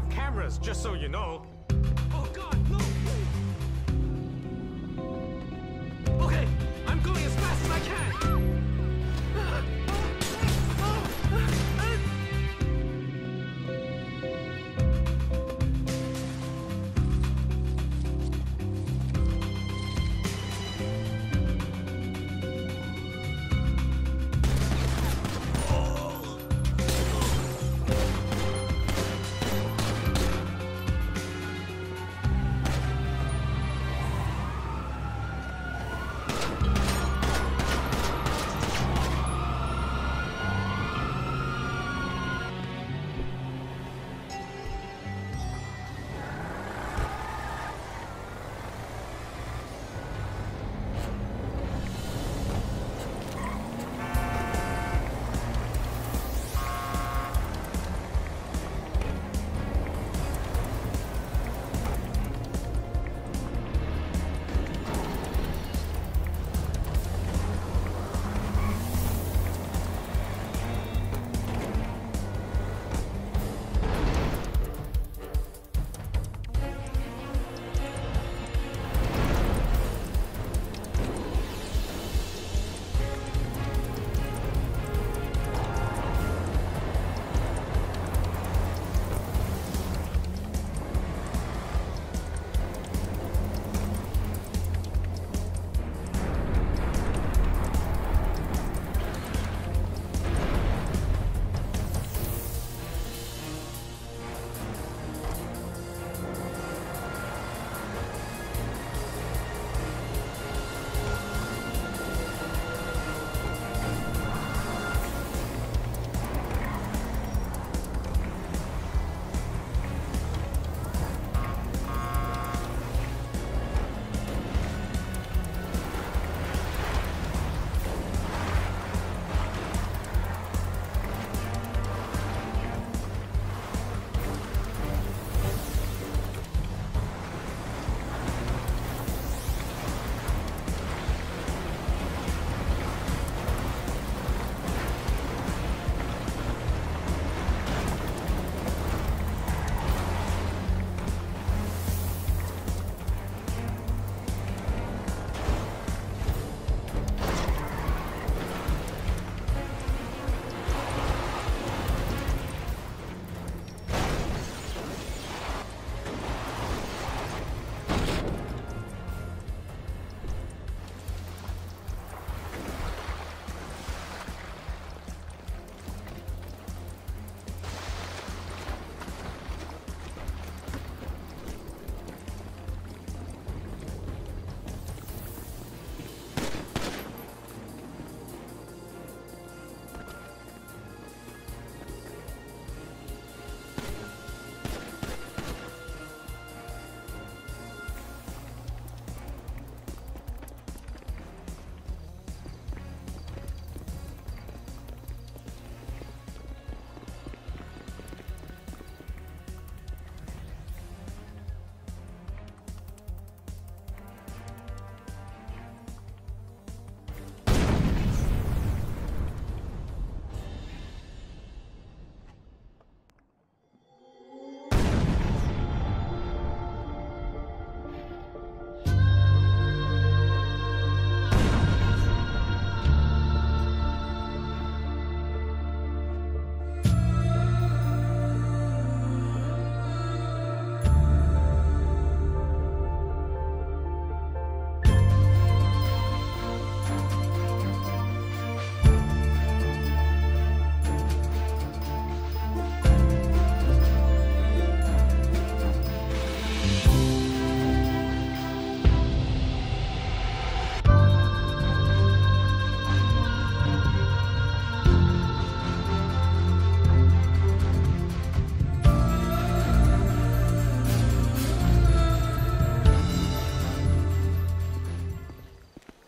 have cameras, just so you know.